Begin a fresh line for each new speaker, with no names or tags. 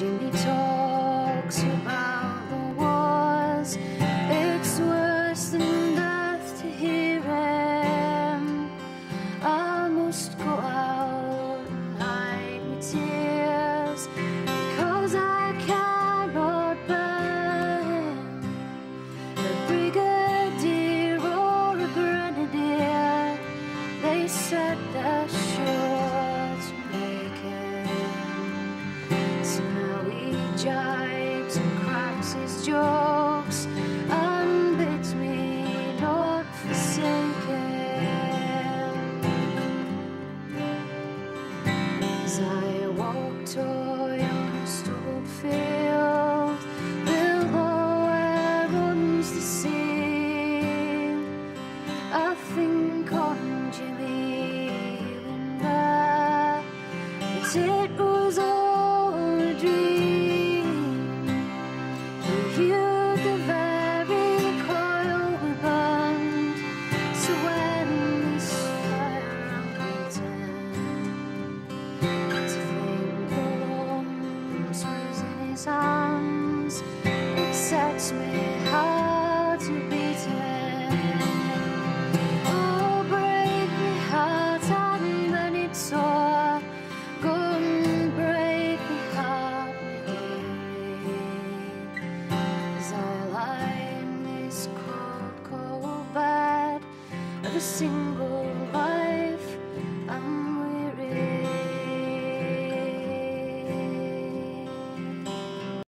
Jimmy talks about the wars. It's worse than death to hear him. I must go out and hide my tears. Cause I cannot bear him. A brigadier or a grenadier. They said that sure. His jokes and bids me not forsake him. As I walk to yon stubble field, below where runs the sea, I think on Jimmy and there, but it his arms, it sets me heart to beating. Oh, break me heart and then it sore. Go and break me heart, dearie. As I in this cold, cold bed a single